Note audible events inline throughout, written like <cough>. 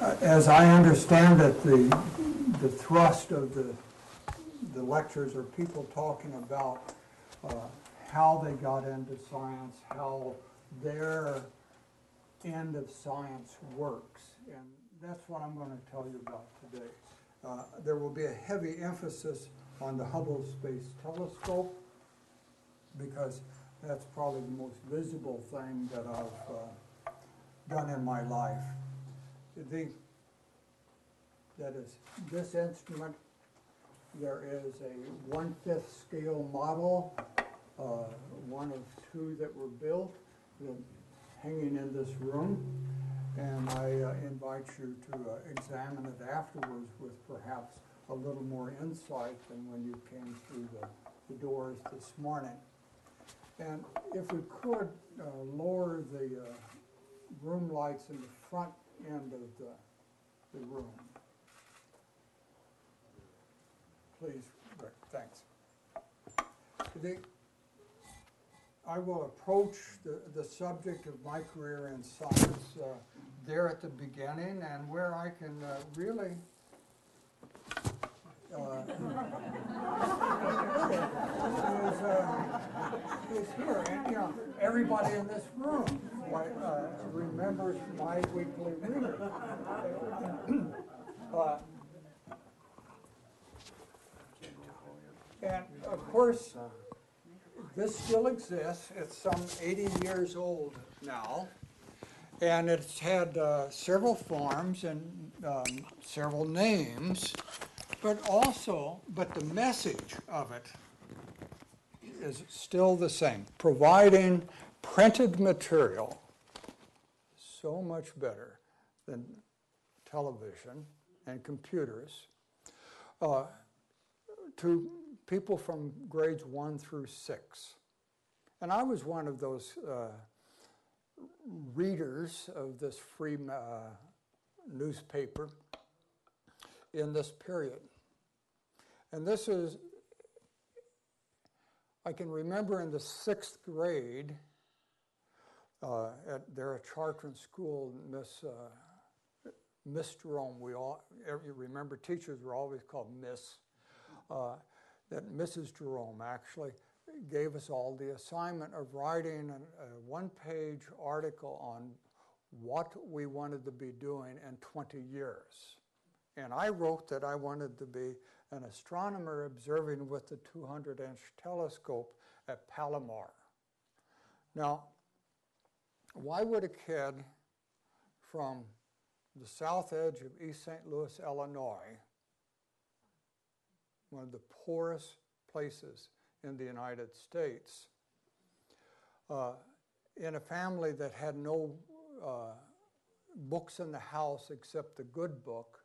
Uh, As I understand it, the, the thrust of the, the lectures are people talking about uh, how they got into science, how their end of science works. And that's what I'm going to tell you about today. Uh, There will be a heavy emphasis on the Hubble Space Telescope because that's probably the most visible thing that I've uh, done in my life. The, that is, this instrument, there is a one-fifth scale model, uh, one of two that were built, that hanging in this room. And I uh, invite you to uh, examine it afterwards with perhaps a little more insight than when you came through the, the doors this morning. And if we could uh, lower the uh, room lights in the front end of the, the room. Please, Rick, thanks. I will approach the, the subject of my career in science uh, there at the beginning and where I can uh, really uh, <laughs> is, uh, is here. And, you know, everybody in this room uh, remembers my weekly reader. <clears throat> Uh, And of course, this still exists. It's some 80 years old now. And it's had uh, several forms and um, several names, but also, but the message of it is still the same, providing printed material so much better than television and computers uh, to people from grades one through six. And I was one of those uh, readers of this free uh, newspaper in this period. And this is, I can remember in the sixth grade, uh, at their at Chartrand School, Miss uh, Miss Jerome, we all remember teachers were always called Miss. Uh, that Mrs. Jerome actually gave us all the assignment of writing a one-page article on what we wanted to be doing in 20 years. And I wrote that I wanted to be an astronomer observing with the 200-inch telescope at Palomar. Now, why would a kid from the south edge of East St. Louis, Illinois, one of the poorest places in the United States, uh, in a family that had no uh, books in the house except the good book,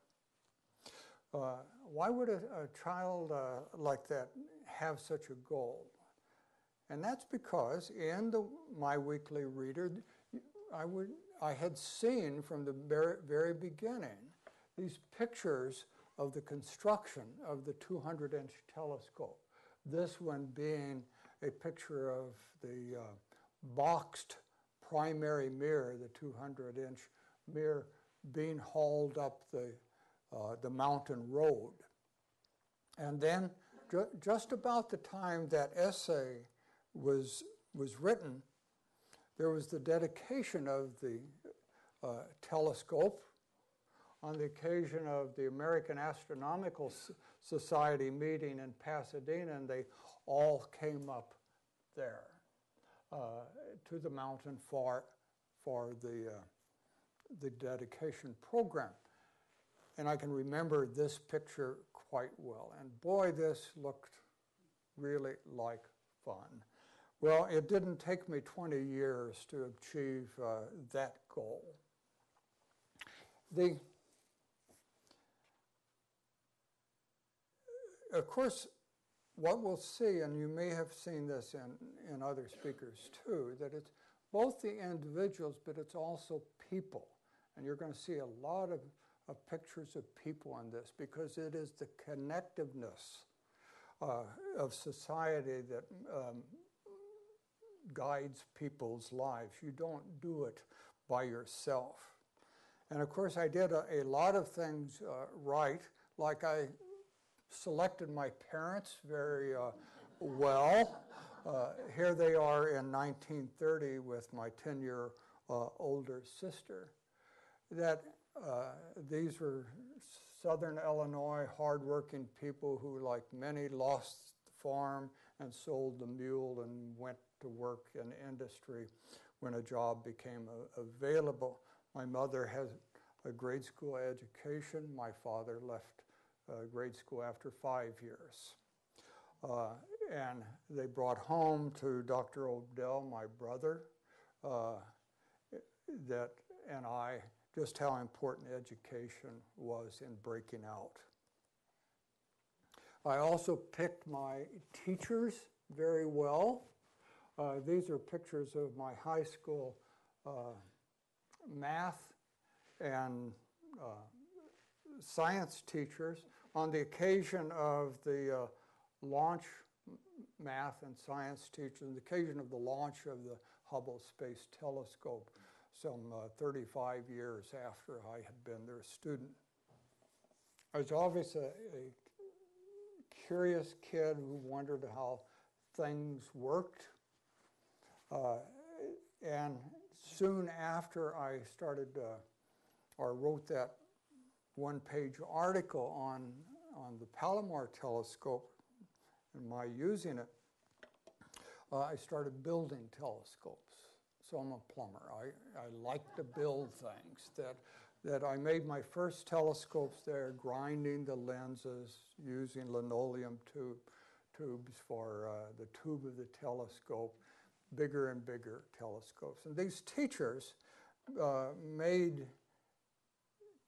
uh, why would a, a child uh, like that have such a goal? And that's because in the My Weekly Reader, I, would, I had seen from the very, very beginning these pictures of the construction of the 200 inch telescope. This one being a picture of the uh, boxed primary mirror, the 200 inch mirror being hauled up the, uh, the mountain road. And then, ju just about the time that essay was, was written, there was the dedication of the uh, telescope on the occasion of the American Astronomical Society meeting in Pasadena, and they all came up there uh, to the mountain for, for the, uh, the dedication program. And I can remember this picture quite well. And boy, this looked really like fun. Well, it didn't take me 20 years to achieve uh, that goal. The of course, what we'll see, and you may have seen this in, in other speakers too, that it's both the individuals, but it's also people. And you're going to see a lot of, of pictures of people in this because it is the connectiveness uh, of society that um, guides people's lives. You don't do it by yourself. And of course, I did a, a lot of things uh, right, like I selected my parents very uh, well. Uh, here they are in 1930 with my 10 year uh, older sister. That uh, these were southern Illinois hardworking people who, like many, lost the farm and sold the mule and went to work in industry when a job became available. My mother had a grade school education. My father left uh, grade school after five years. Uh, and they brought home to Dr. O'Dell, my brother, uh, that and I, just how important education was in breaking out. I also picked my teachers very well. Uh, these are pictures of my high school uh, math and uh, science teachers on the occasion of the uh, launch math and science teachers, on the occasion of the launch of the Hubble Space Telescope some uh, 35 years after I had been their student. I was always a, a curious kid who wondered how things worked. Uh, and soon after I started uh, or wrote that one page article on, on the Palomar telescope and my using it, uh, I started building telescopes. So I'm a plumber. I, I like to build things. That, that I made my first telescopes there, grinding the lenses using linoleum tube, tubes for uh, the tube of the telescope, bigger and bigger telescopes. And these teachers uh, made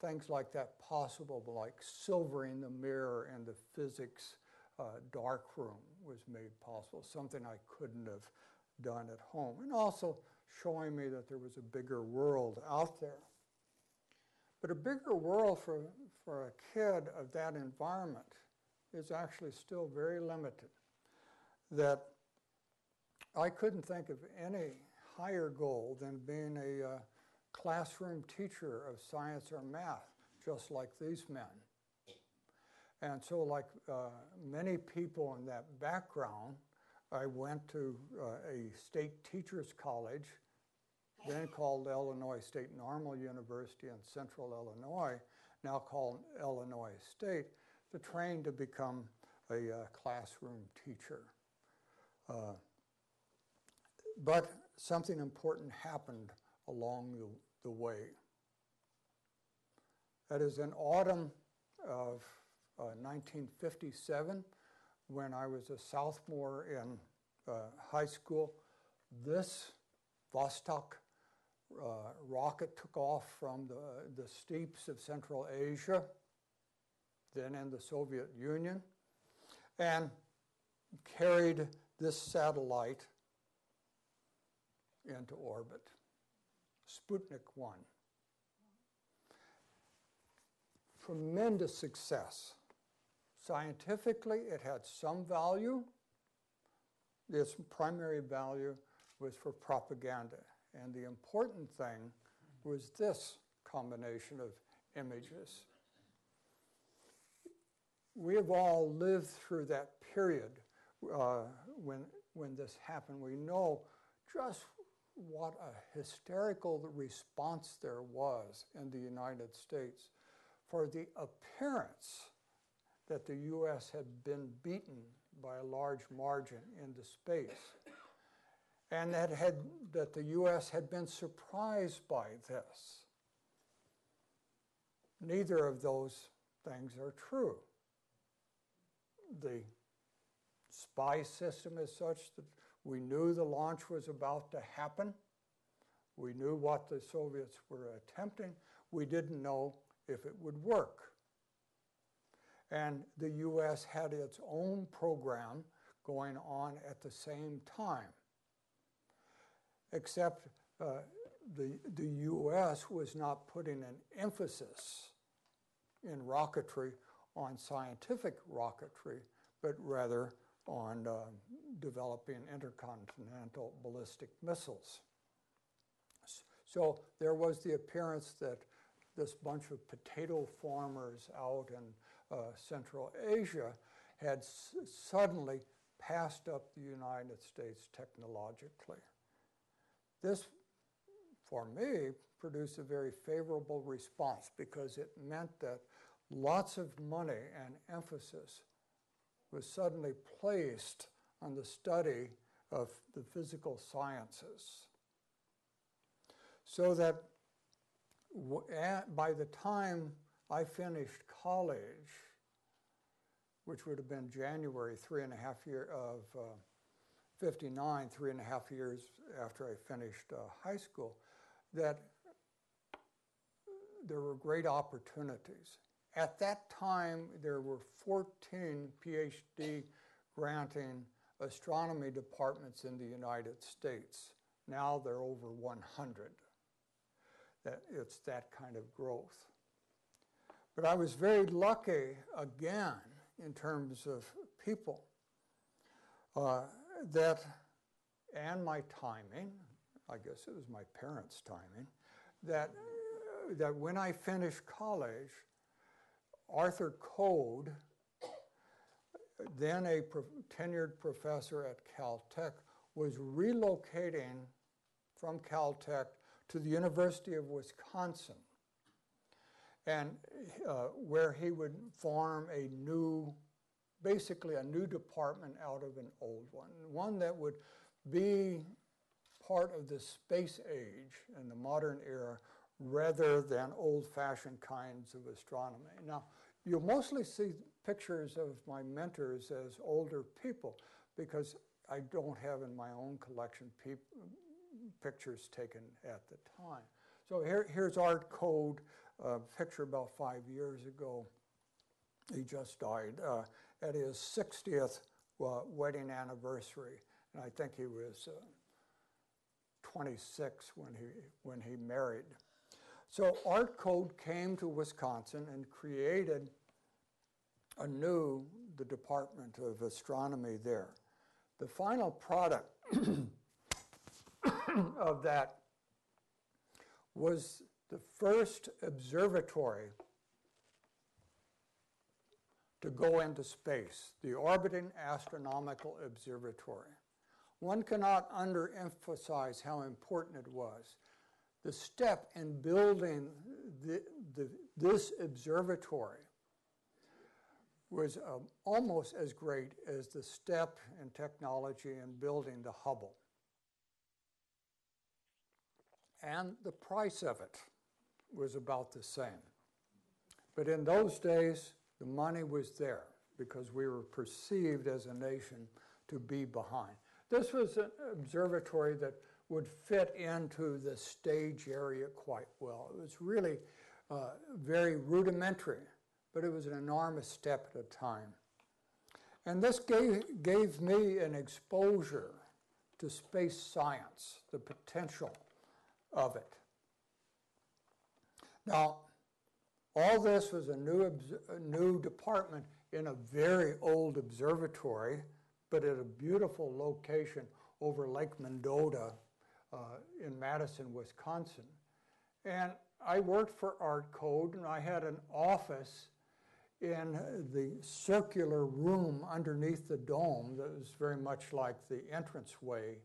things like that possible, like silvering the mirror and the physics uh, dark room was made possible, something I couldn't have done at home. And also showing me that there was a bigger world out there. But a bigger world for, for a kid of that environment is actually still very limited. That I couldn't think of any higher goal than being a uh, classroom teacher of science or math, just like these men. And so, like uh, many people in that background, I went to uh, a state teachers college, then called Illinois State Normal University in central Illinois, now called Illinois State, to train to become a uh, classroom teacher. Uh, but something important happened along the the way. That is in autumn of uh, 1957, when I was a sophomore in uh, high school, this Vostok uh, rocket took off from the, the steppes of Central Asia, then in the Soviet Union, and carried this satellite into orbit. Sputnik 1. Tremendous success. Scientifically, it had some value. Its primary value was for propaganda. And the important thing was this combination of images. We have all lived through that period uh, when, when this happened. We know just what a hysterical response there was in the United States for the appearance that the U.S. had been beaten by a large margin into space, and that, had, that the U.S. had been surprised by this. Neither of those things are true. The spy system is such that we knew the launch was about to happen. We knew what the Soviets were attempting. We didn't know if it would work. And the US had its own program going on at the same time. Except uh, the, the US was not putting an emphasis in rocketry on scientific rocketry, but rather on uh, developing intercontinental ballistic missiles. So there was the appearance that this bunch of potato farmers out in uh, Central Asia had suddenly passed up the United States technologically. This, for me, produced a very favorable response because it meant that lots of money and emphasis was suddenly placed on the study of the physical sciences. So that by the time I finished college, which would have been January, three and a half year of uh, 59, three and a half years after I finished uh, high school, that there were great opportunities. At that time, there were 14 PhD granting astronomy departments in the United States. Now there are over 100. That it's that kind of growth. But I was very lucky again in terms of people uh, that, and my timing, I guess it was my parents' timing, that, that when I finished college, Arthur Code, then a tenured professor at Caltech, was relocating from Caltech to the University of Wisconsin, and uh, where he would form a new, basically a new department out of an old one, one that would be part of the space age and the modern era rather than old-fashioned kinds of astronomy. Now, you'll mostly see pictures of my mentors as older people because I don't have in my own collection pictures taken at the time. So here, here's Art Code, a picture about five years ago. He just died uh, at his 60th uh, wedding anniversary, and I think he was uh, 26 when he, when he married. So Art Code came to Wisconsin and created anew the Department of Astronomy there. The final product <coughs> of that was the first observatory to go into space, the Orbiting Astronomical Observatory. One cannot underemphasize how important it was the step in building the, the, this observatory was um, almost as great as the step in technology in building the Hubble. And the price of it was about the same. But in those days, the money was there because we were perceived as a nation to be behind. This was an observatory that would fit into the stage area quite well. It was really uh, very rudimentary, but it was an enormous step at a time. And this gave, gave me an exposure to space science, the potential of it. Now, all this was a new, a new department in a very old observatory, but at a beautiful location over Lake Mendota uh, in Madison, Wisconsin. And I worked for Art Code, and I had an office in the circular room underneath the dome that was very much like the entranceway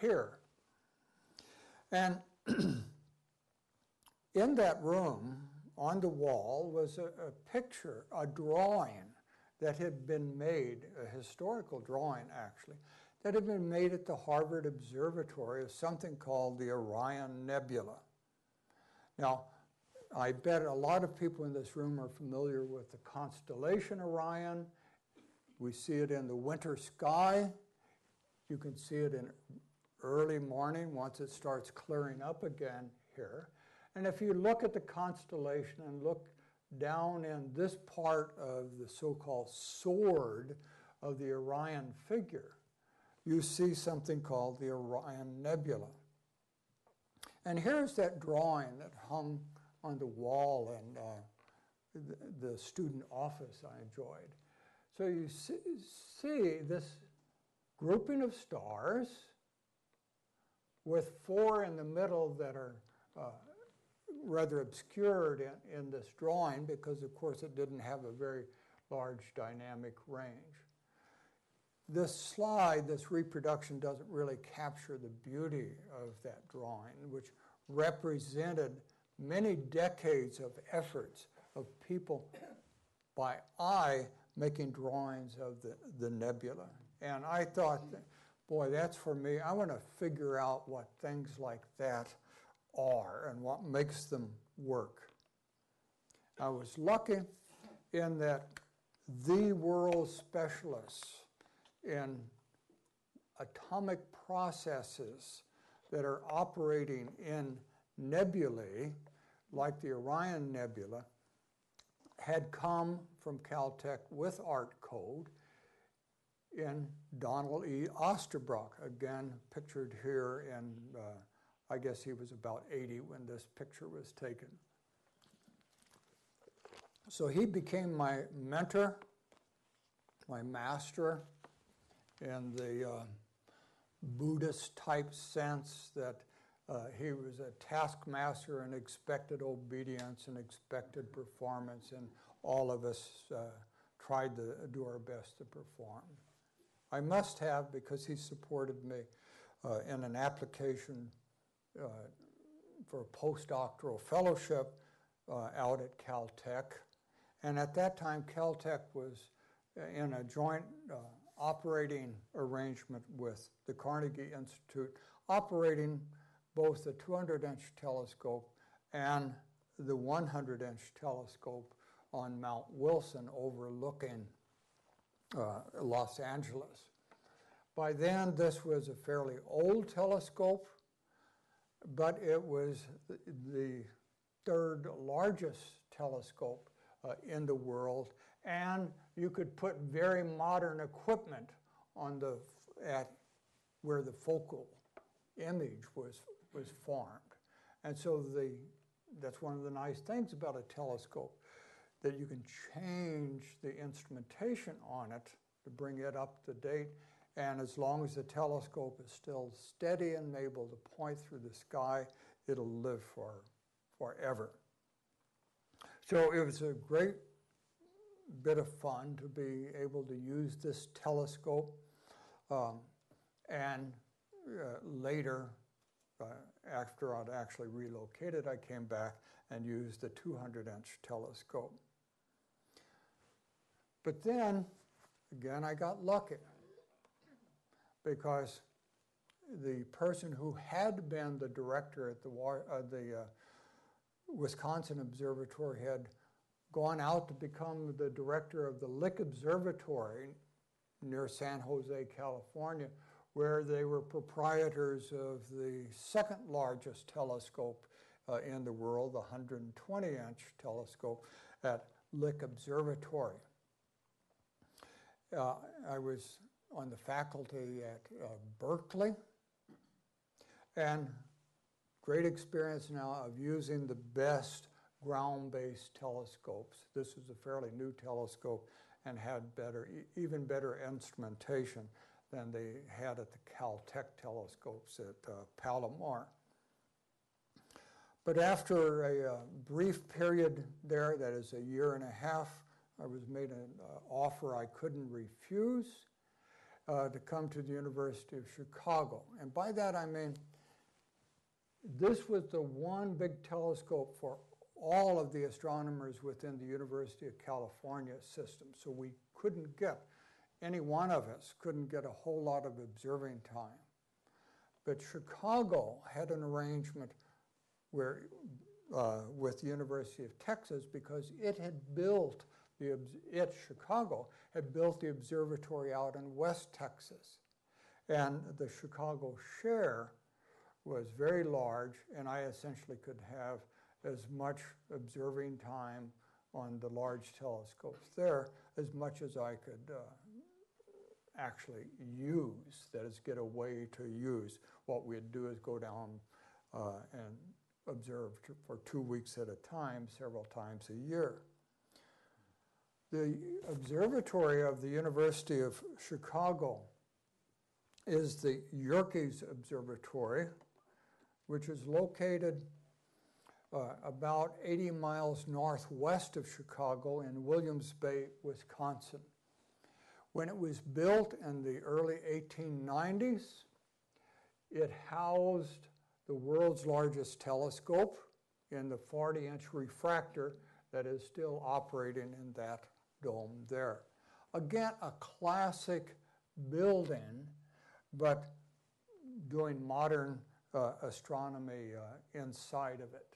here. And <clears throat> in that room, on the wall, was a, a, picture, a drawing that had been made, a historical drawing actually, that had been made at the Harvard Observatory of something called the Orion Nebula. Now, I bet a lot of people in this room are familiar with the constellation Orion. We see it in the winter sky. You can see it in early morning once it starts clearing up again here. And if you look at the constellation and look down in this part of the so-called sword of the Orion figure, you see something called the Orion Nebula. And here's that drawing that hung on the wall in uh, the, the, student office I enjoyed. So you see, see this grouping of stars with four in the middle that are uh, rather obscured in, in this drawing because, of course, it didn't have a very large dynamic range. This slide, this reproduction, doesn't really capture the beauty of that drawing, which represented many decades of efforts of people by eye making drawings of the, the nebula. And I thought, boy, that's for me. I want to figure out what things like that are and what makes them work. I was lucky in that the world specialists in atomic processes that are operating in nebulae, like the Orion Nebula, had come from Caltech with Art Code in Donald E. Osterbrock, again pictured here in, uh, I guess he was about 80 when this picture was taken. So he became my mentor, my master, in the uh, Buddhist type sense that uh, he was a taskmaster and expected obedience and expected performance, and all of us uh, tried to do our best to perform. I must have, because he supported me uh, in an application for a postdoctoral fellowship uh, out at Caltech. And at that time, Caltech was in a joint uh, operating arrangement with the Carnegie Institute, operating both the 200 inch telescope and the 100 inch telescope on Mount Wilson overlooking uh, Los Angeles. By then, this was a fairly old telescope, but it was the third largest telescope uh, in the world and you could put very modern equipment on the at where the focal image was was formed. And so the that's one of the nice things about a telescope that you can change the instrumentation on it to bring it up to date and as long as the telescope is still steady and able to point through the sky, it'll live for forever. So it was a great bit of fun to be able to use this telescope. Um, and uh, later, uh, after I'd actually relocated, I came back and used the 200 inch telescope. But then, again, I got lucky because the person who had been the director at the, uh, the uh, Wisconsin Observatory had gone out to become the director of the Lick Observatory near San Jose, California, where they were proprietors of the second largest telescope uh, in the world, the 120 inch telescope at Lick Observatory. Uh, I was on the faculty at uh, Berkeley and great experience now of using the best ground-based telescopes. This is a fairly new telescope and had better, even better instrumentation than they had at the Caltech telescopes at uh, Palomar. But after a uh, brief period there, that is a year and a half, I was made an uh, offer I couldn't refuse uh, to come to the University of Chicago. And by that I mean, this was the one big telescope for all of the astronomers within the University of California system. So we couldn't get, any one of us couldn't get a whole lot of observing time. But Chicago had an arrangement where, uh, with the University of Texas because it had built, the, it, Chicago, had built the observatory out in West Texas. And the Chicago share was very large, and I essentially could have as much observing time on the large telescopes there as much as I could uh, actually use, that is, get a way to use. What we'd do is go down uh, and observe for two weeks at a time, several times a year. The observatory of the University of Chicago is the Yerkes Observatory, which is located uh, about 80 miles northwest of Chicago in Williams Bay, Wisconsin. When it was built in the early 1890s, it housed the world's largest telescope in the 40 inch refractor that is still operating in that dome there. Again, a classic building, but doing modern uh, astronomy uh, inside of it.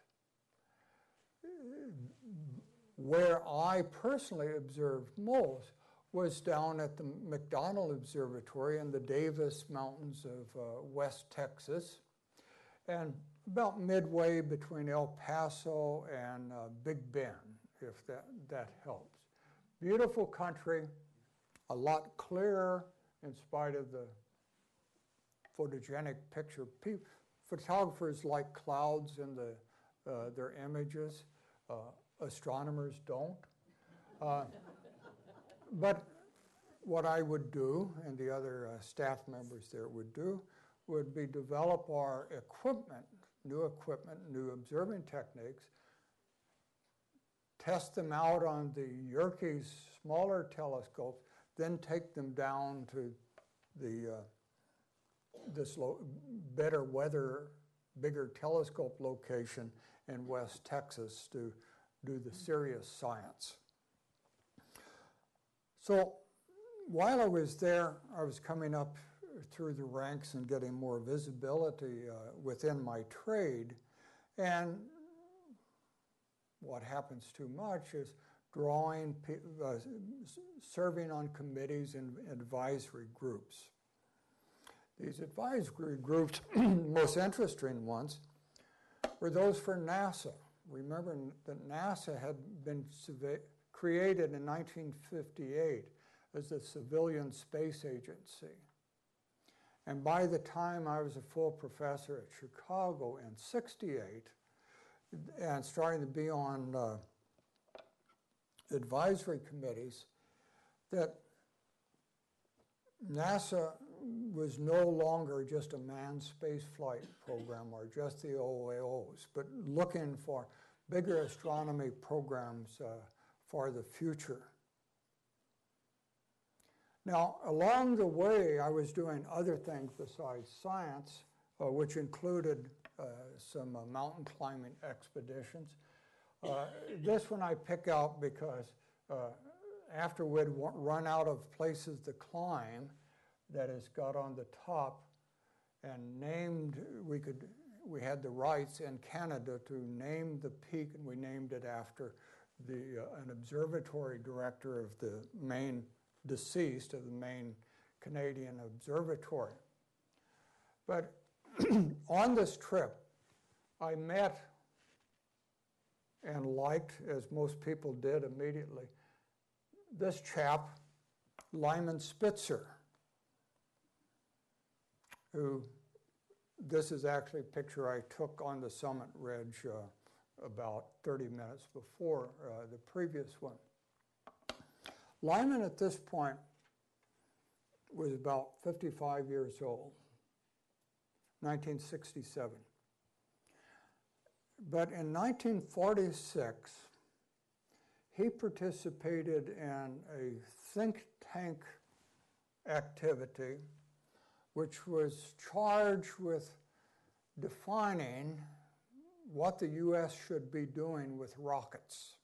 Where I personally observed most was down at the McDonald Observatory in the Davis Mountains of uh, West Texas, and about midway between El Paso and uh, Big Bend, if that, that helps. Beautiful country, a lot clearer in spite of the photogenic picture. photographers like clouds in the, uh, their images. Uh, astronomers don't. Uh, but what I would do, and the other uh, staff members there would do, would be develop our equipment, new equipment, new observing techniques, test them out on the Yerkes smaller telescopes, then take them down to the uh, this better weather, bigger telescope location in West Texas to do the serious science. So while I was there, I was coming up through the ranks and getting more visibility uh, within my trade. And what happens too much is drawing, uh, serving on committees and advisory groups. These advisory groups, <clears throat> most interesting ones, were those for NASA. Remember that NASA had been created in 1958 as a civilian space agency. And by the time I was a full professor at Chicago in 68 and starting to be on uh, advisory committees, that NASA was no longer just a manned space flight program or just the OAOs, but looking for bigger astronomy programs uh, for the future. Now, along the way, I was doing other things besides science, uh, which included some uh, mountain climbing expeditions. Uh, this one I pick out because uh, after we'd run out of places to climb, that has got on the top and named, we could, we had the rights in Canada to name the peak, and we named it after the, uh, an observatory director of the main deceased of the main Canadian observatory. But <clears throat> on this trip, I met and liked, as most people did immediately, this chap, Lyman Spitzer who, this is actually a picture I took on the summit ridge uh, about 30 minutes before uh, the previous one. Lyman at this point was about 55 years old, 1967. But in 1946, he participated in a think tank activity which was charged with defining what the U.S. should be doing with rockets.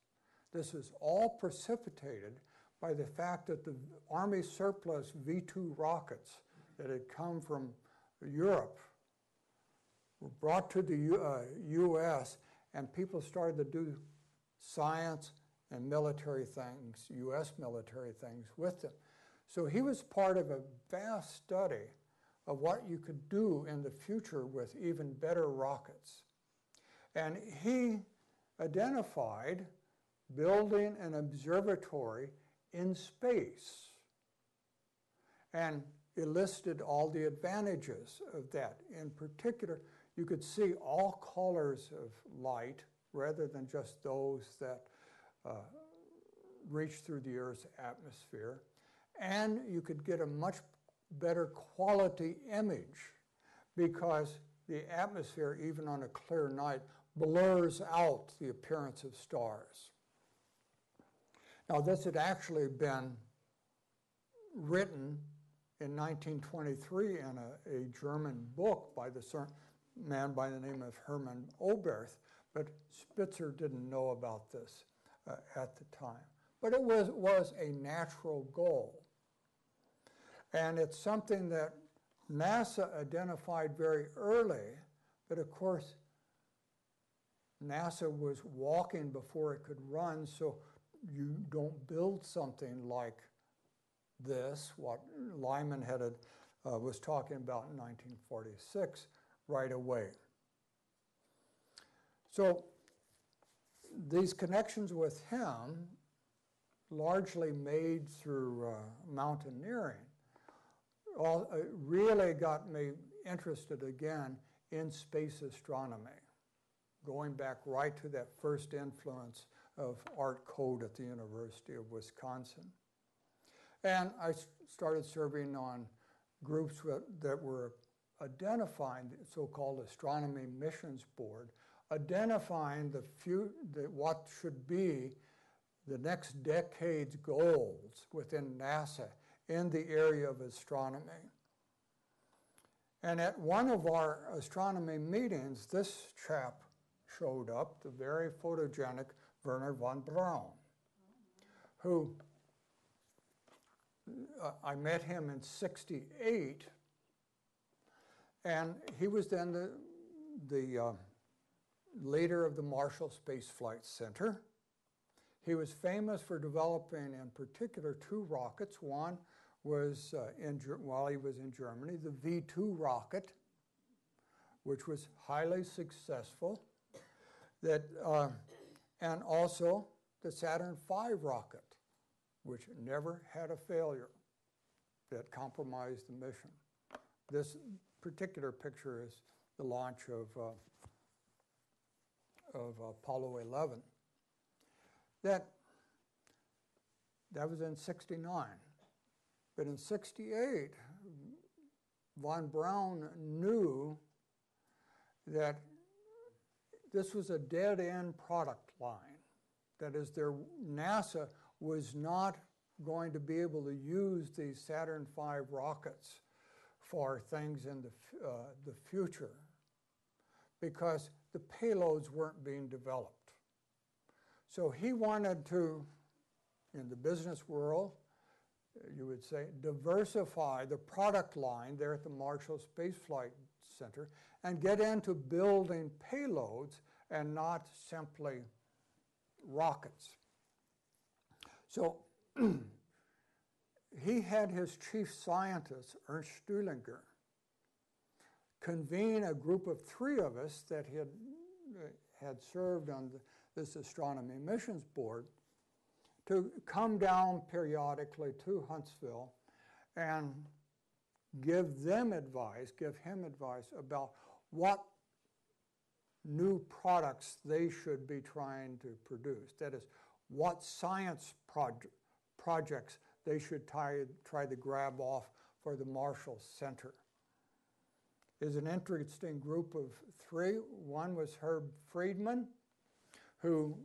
This was all precipitated by the fact that the Army surplus V 2 rockets that had come from Europe were brought to the U- uh, U.S., and people started to do science and military things, U.S. military things with them. So he was part of a vast study of what you could do in the future with even better rockets. And he identified building an observatory in space and it all the advantages of that. In particular, you could see all colors of light rather than just those that uh, reach through the Earth's atmosphere. And you could get a much better quality image because the atmosphere, even on a clear night, blurs out the appearance of stars. Now, this had actually been written in 1923 in a, a German book by the man by the name of Hermann Oberth, but Spitzer didn't know about this uh, at the time. But it was, was a natural goal. And it's something that NASA identified very early, but of course, NASA was walking before it could run, so you don't build something like this, what Lyman had, uh, was talking about in 1946, right away. So these connections with him, largely made through uh, mountaineering, all, uh, really got me interested again in space astronomy, going back right to that first influence of Art Code at the University of Wisconsin. And I started serving on groups that were identifying the so-called Astronomy Missions Board, identifying the, few, the what should be the next decade's goals within NASA in the area of astronomy. And at one of our astronomy meetings, this chap showed up, the very photogenic Wernher von Braun, who uh, I met him in 68, and he was then the, the uh, leader of the Marshall Space Flight Center. He was famous for developing, in particular, two rockets. One was, uh, in, while he was in Germany, the V-2 rocket, which was highly successful, that, uh, and also the Saturn V rocket which never had a failure that compromised the mission. This particular picture is the launch of, uh, of Apollo 11. That, that was in 69. But in 68, von Braun knew that this was a dead-end product line. That is, their NASA was not going to be able to use these Saturn V rockets for things in the, uh, the future because the payloads weren't being developed. So he wanted to, in the business world, you would say, diversify the product line there at the Marshall Space Flight Center and get into building payloads and not simply rockets. So <clears throat> he had his chief scientist, Ernst Stuhlinger, convene a group of three of us that had, uh, had served on the, this astronomy missions board to come down periodically to Huntsville and give them advice, give him advice about what new products they should be trying to produce. That is, what science projects they should try, try to grab off for the Marshall Center. Is an interesting group of three. One was Herb Friedman, who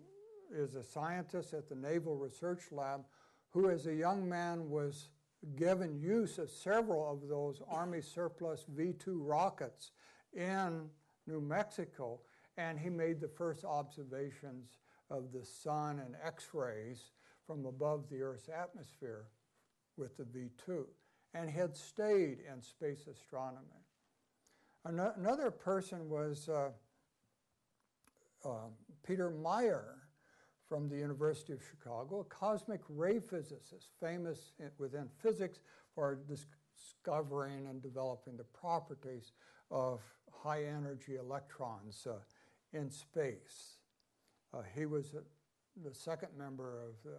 is a scientist at the Naval Research Lab, who as a young man was given use of several of those Army surplus V-2 rockets in New Mexico, and he made the first observations of the sun and X-rays from above the Earth's atmosphere with the V2 and had stayed in space astronomy. Another person was uh, uh, Peter Meyer from the University of Chicago, a cosmic ray physicist, famous within physics for discovering and developing the properties of high energy electrons uh, in space. Uh, he was a, the second member of the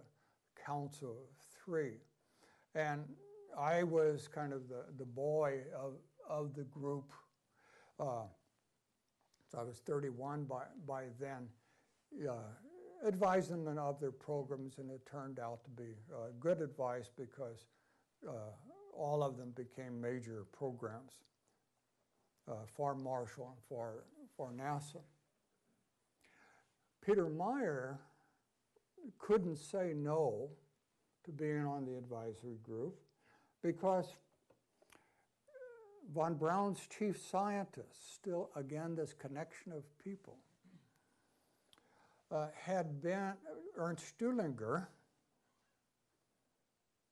Council of Three. And I was kind of the, the boy of, of the group. Uh, so I was 31 by, by then, uh, advising them of their programs, and it turned out to be uh, good advice because uh, all of them became major programs uh, for Marshall and for, for NASA. Peter Meyer couldn't say no to being on the advisory group because von Braun's chief scientist, still again this connection of people, uh, had been Ernst Stuhlinger,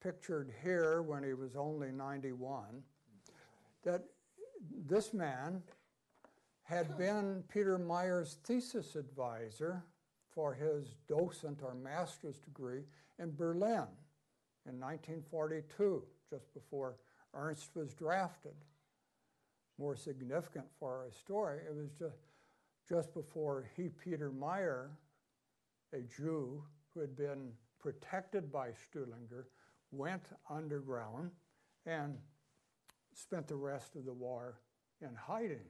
pictured here when he was only 91, that this man had been Peter Meyer's thesis advisor for his docent or master's degree in Berlin in 1942, just before Ernst was drafted. More significant for our story, it was just, just before he, Peter Meyer, a Jew who had been protected by Stuhlinger, went underground and spent the rest of the war in hiding.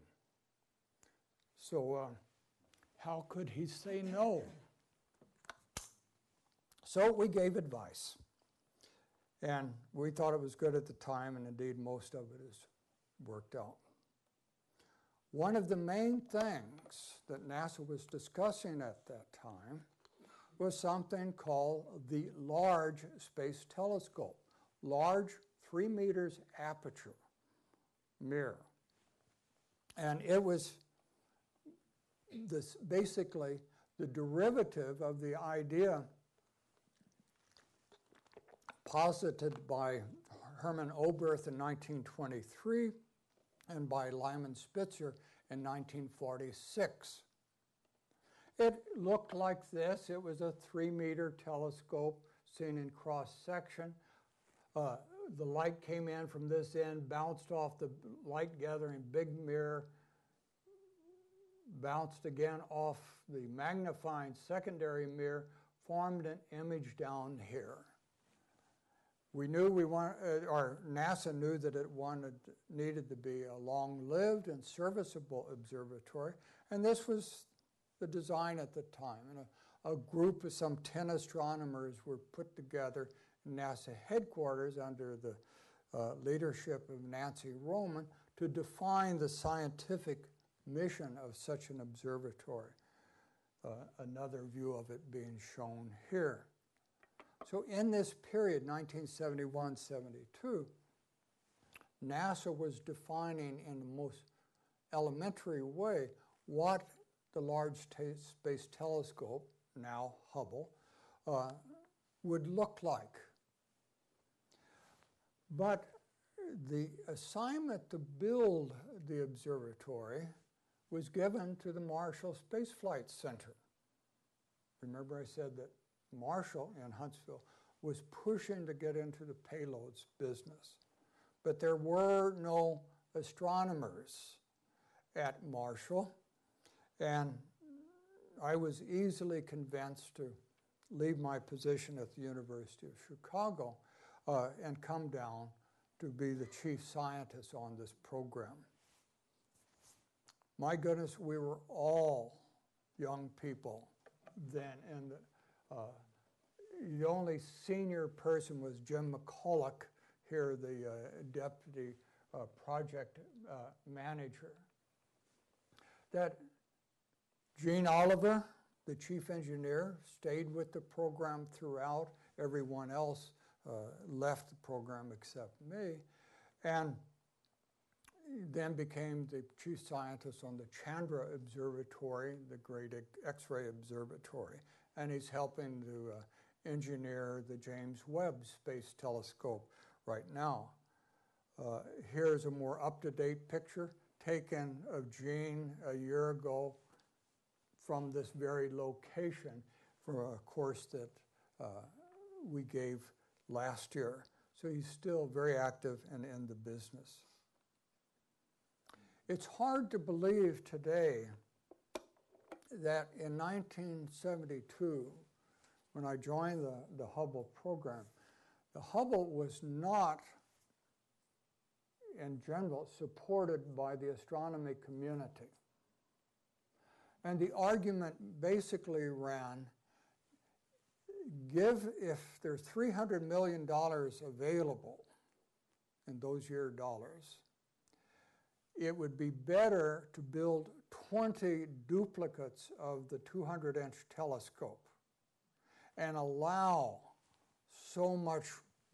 So, uh, how could he say no? So, we gave advice. And we thought it was good at the time, and indeed, most of it has worked out. One of the main things that NASA was discussing at that time was something called the Large Space Telescope, large three meters aperture mirror. And it was this basically the derivative of the idea posited by Hermann Oberth in 1923 and by Lyman Spitzer in 1946. It looked like this. It was a three meter telescope seen in cross section. Uh, the light came in from this end, bounced off the light gathering big mirror, bounced again off the magnifying secondary mirror, formed an image down here. We knew we want, uh, or NASA knew that it wanted, needed to be a long-lived and serviceable observatory, and this was the design at the time. And a, a group of some 10 astronomers were put together in NASA headquarters under the uh, leadership of Nancy Roman to define the scientific mission of such an observatory. Uh, another view of it being shown here. So, in this period, 1971 72, NASA was defining in the most elementary way what the Large Space Telescope, now Hubble, uh, would look like. But the assignment to build the observatory was given to the Marshall Space Flight Center. Remember, I said that Marshall in Huntsville was pushing to get into the payloads business. But there were no astronomers at Marshall, and I was easily convinced to leave my position at the University of Chicago uh, and come down to be the chief scientist on this program. My goodness, we were all young people then, and uh, the only senior person was Jim McCulloch, here the uh, deputy uh, project uh, manager. That Jean Olivier, the chief engineer, stayed with the program throughout. Everyone else uh, left the program except me, and then became the chief scientist on the Chandra Observatory, the great X-ray observatory, and he's helping to uh, engineer the James Webb Space Telescope right now. Uh, here's a more up-to-date picture taken of Jean a year ago from this very location for a course that uh, we gave last year. So he's still very active and in the business. It's hard to believe today that in 1972, when I joined the, the Hubble program, the Hubble was not, in general, supported by the astronomy community. And the argument basically ran give, if there's $300 million available in those year dollars, it would be better to build 20 duplicates of the 200 inch telescope and allow so much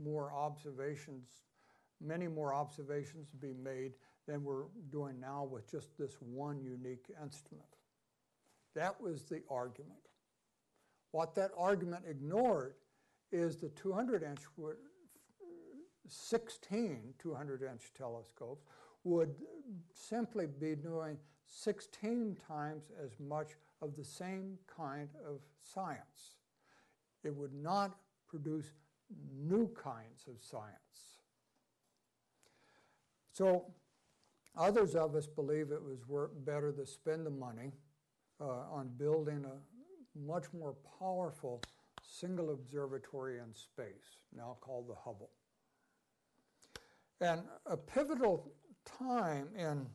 more observations, many more observations to be made than we're doing now with just this one unique instrument. That was the argument. What that argument ignored is the 200 inch, 16 200 inch telescopes would simply be doing 16 times as much of the same kind of science. It would not produce new kinds of science. So others of us believe it was better to spend the money uh, on building a much more powerful single observatory in space, now called the Hubble. And a pivotal time in,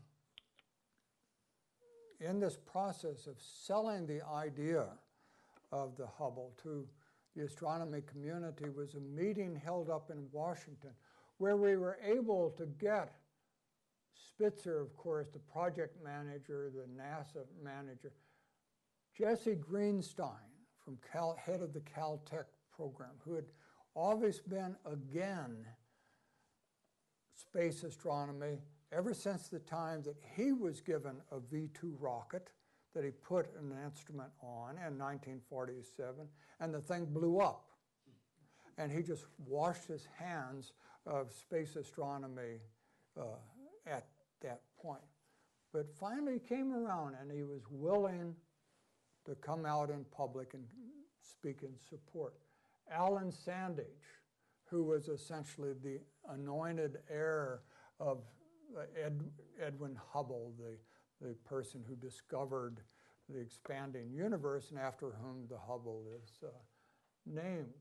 in this process of selling the idea of the Hubble to the astronomy community was a meeting held up in Washington where we were able to get Spitzer, of course, the project manager, the NASA manager, Jesse Greenstein from Cal, head of the Caltech program, who had always been again space astronomy ever since the time that he was given a V 2 rocket that he put an instrument on in 1947, and the thing blew up. And he just washed his hands of space astronomy uh, at that point. But finally he came around and he was willing to come out in public and speak in support. Alan Sandage, who was essentially the anointed heir of Ed, Edwin Hubble, the, the person who discovered the expanding universe and after whom the Hubble is uh, named.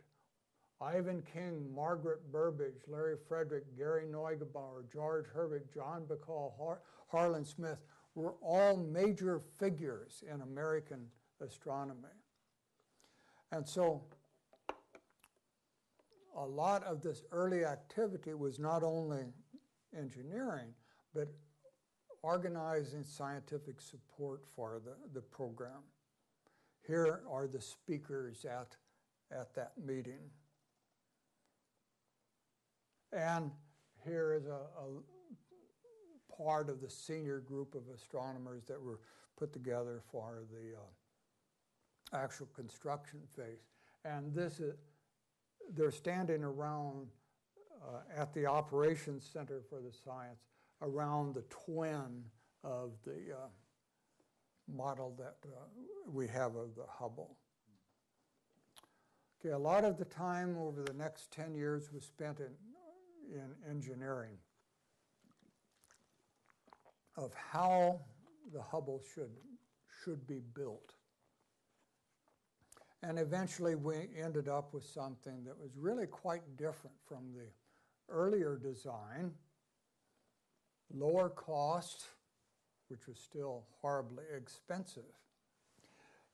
Ivan King, Margaret Burbidge, Larry Frederick, Gary Neugebauer, George Herbig, John Bahcall, Har- Harlan Smith were all major figures in American astronomy. And so a lot of this early activity was not only engineering, but organizing scientific support for the, the program. Here are the speakers at, at that meeting. And here is a, a part of the senior group of astronomers that were put together for the uh, actual construction phase. And this is, they're standing around at the Operations Center for the Science around the twin of the uh, model that uh, we have of the Hubble. Okay, a lot of the time over the next 10 years was spent in, in engineering of how the Hubble should, should be built. And eventually we ended up with something that was really quite different from the earlier design, lower cost, which was still horribly expensive,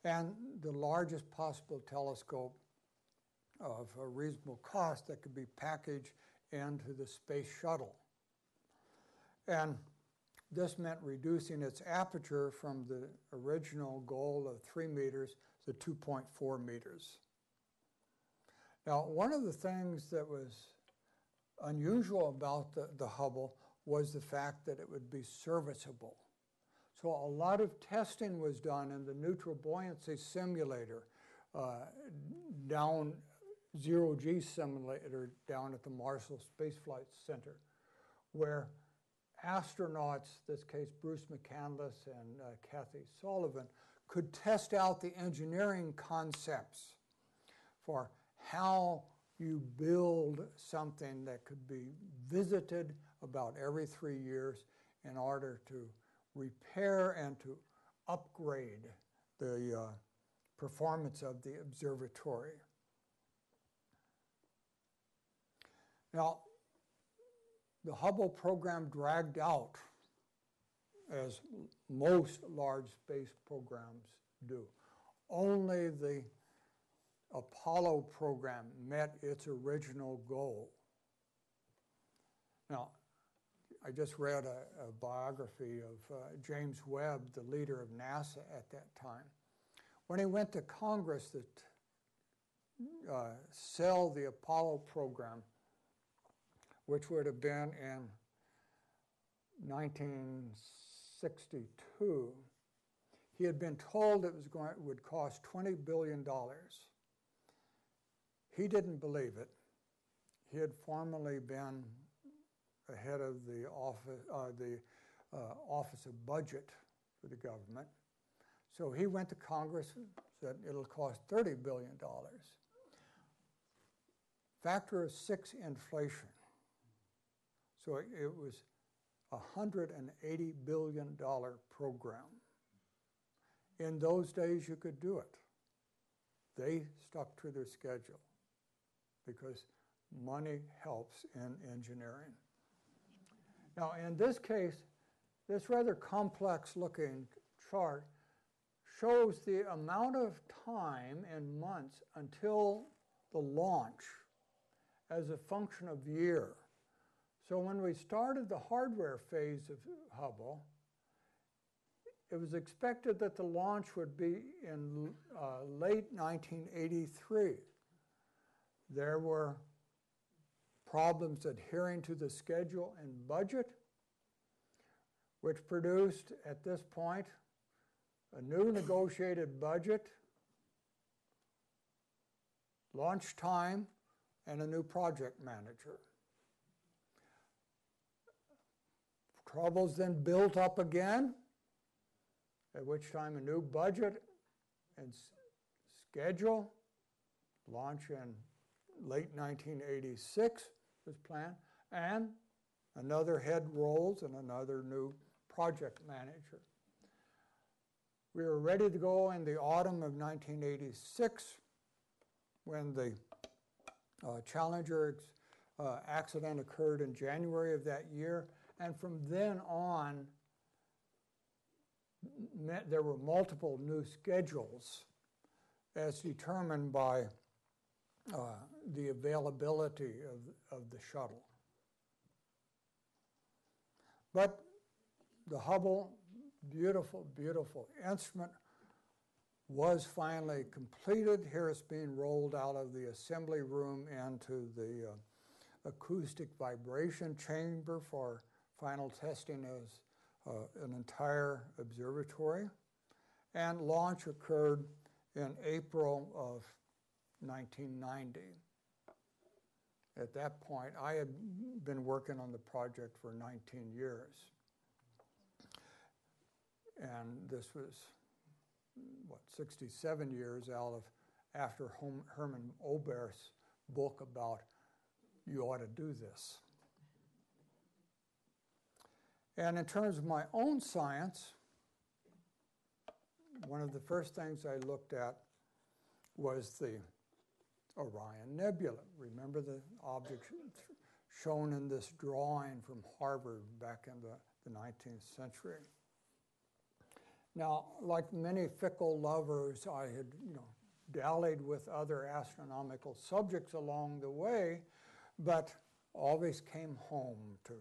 and the largest possible telescope of a reasonable cost that could be packaged into the space shuttle. And this meant reducing its aperture from the original goal of 3 meters to 2.4 meters. Now, one of the things that was unusual about the, the Hubble was the fact that it would be serviceable. So a lot of testing was done in the neutral buoyancy simulator uh, down zero G simulator down at the Marshall Space Flight Center, where astronauts, this case Bruce McCandless and uh, Kathy Sullivan, could test out the engineering concepts for how you build something that could be visited about every three years in order to repair and to upgrade the uh, performance of the observatory. Now, the Hubble program dragged out, as most large space programs do. Only the Apollo program met its original goal. Now, I just read a, a biography of uh, James Webb, the leader of NASA at that time. When he went to Congress to uh, sell the Apollo program, which would have been in 1962, he had been told it was going it would cost 20 billion dollars. He didn't believe it. He had formerly been the head of the office, uh, the uh, Office of Budget for the government. So he went to Congress and said it'll cost $30 billion. Factor of six inflation. So it, it was a $180 billion program. In those days, you could do it. They stuck to their schedule because money helps in engineering. Now, in this case, this rather complex looking chart shows the amount of time and months until the launch as a function of year. So when we started the hardware phase of Hubble, it was expected that the launch would be in uh, late 1983. There were problems adhering to the schedule and budget, which produced at this point a new negotiated budget, launch time, and a new project manager. Troubles then built up again, at which time a new budget and schedule, launch in late 1986, was planned, and another head rolls and another new project manager. We were ready to go in the autumn of 1986 when the uh, Challenger uh, accident occurred in January of that year, and from then on, there were multiple new schedules as determined by uh, the availability of, of the shuttle. But the Hubble, beautiful, beautiful instrument, was finally completed. Here it's being rolled out of the assembly room into the uh, acoustic vibration chamber for final testing as uh, an entire observatory. And launch occurred in April of 1990. At that point, I had been working on the project for 19 years. And this was, what, 67 years out of after Hermann Oberth's book about you ought to do this. And in terms of my own science, one of the first things I looked at was the Orion Nebula. Remember the object shown in this drawing from Harvard back in the, the 19th century. Now, like many fickle lovers, I had, you know, dallied with other astronomical subjects along the way, but always came home to,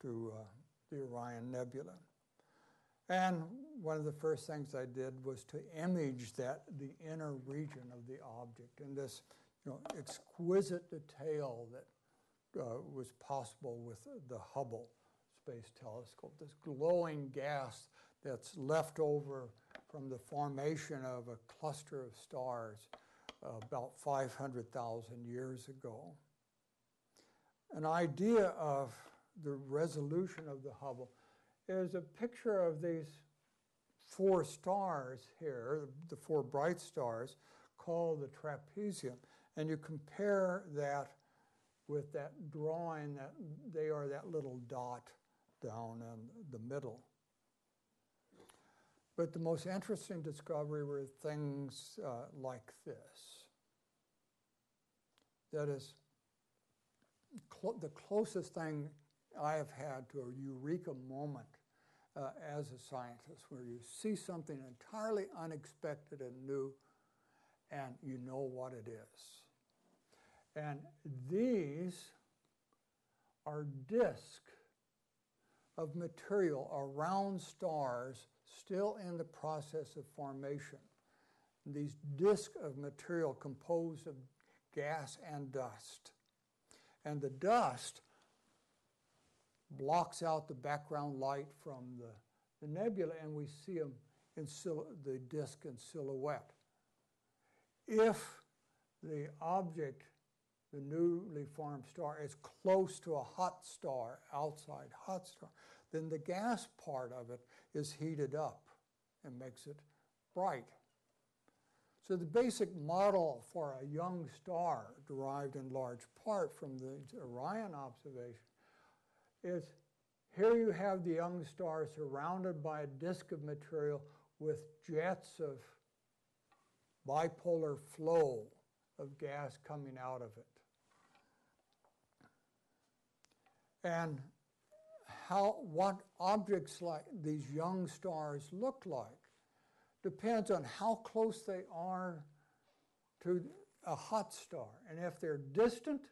to uh, the Orion Nebula. And one of the first things I did was to image that the inner region of the object and this you know, exquisite detail that uh, was possible with the Hubble Space Telescope, this glowing gas that's left over from the formation of a cluster of stars uh, about 500,000 years ago. An idea of the resolution of the Hubble is a picture of these four stars here, the four bright stars, called the trapezium. And you compare that with that drawing that they are that little dot down in the middle. But the most interesting discovery were things uh, like this. That is, cl- the closest thing I have had to a eureka moment uh, as a scientist, where you see something entirely unexpected and new, and you know what it is. And these are disks of material around stars still in the process of formation. These disks of material composed of gas and dust. And the dust blocks out the background light from the, the nebula, and we see them in the disk in silhouette. If the object, the newly formed star, is close to a hot star, outside hot star, then the gas part of it is heated up and makes it bright. So the basic model for a young star, derived in large part from the Orion observation, is here you have the young star surrounded by a disk of material with jets of bipolar flow of gas coming out of it. And how, what objects like these young stars look like depends on how close they are to a hot star. And if they're distant,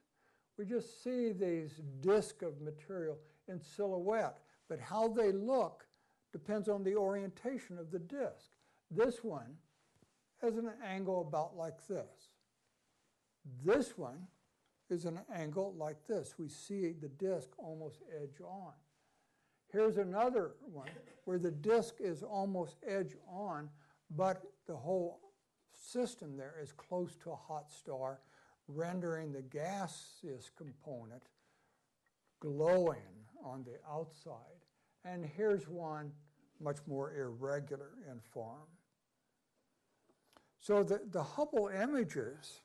we just see these disk of material in silhouette. But how they look depends on the orientation of the disk. This one has an angle about like this. This one is an angle like this. We see the disk almost edge on. Here's another one where the disk is almost edge on, but the whole system there is close to a hot star, rendering the gaseous component glowing on the outside. And here's one much more irregular in form. So the, the Hubble images,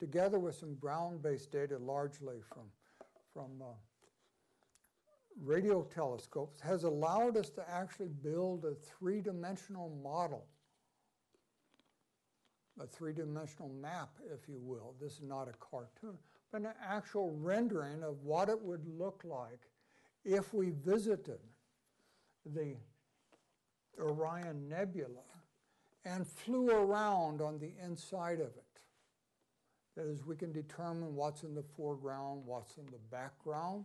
together with some ground-based data largely from, from uh, radio telescopes, has allowed us to actually build a three-dimensional model, a three-dimensional map, if you will. This is not a cartoon, but an actual rendering of what it would look like if we visited the Orion Nebula and flew around on the inside of it. That is, we can determine what's in the foreground, what's in the background.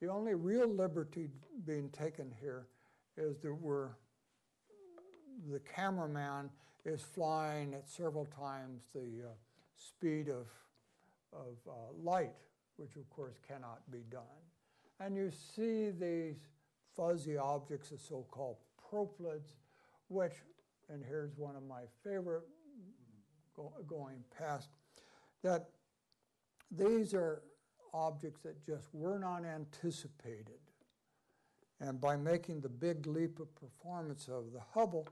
The only real liberty being taken here is that we're, the cameraman is flying at several times the uh, speed of, of uh, light, which of course cannot be done. And you see these fuzzy objects, the so-called proplyds, which, and here's one of my favorite go, going past, that these are objects that just were not anticipated. And by making the big leap of performance of the Hubble,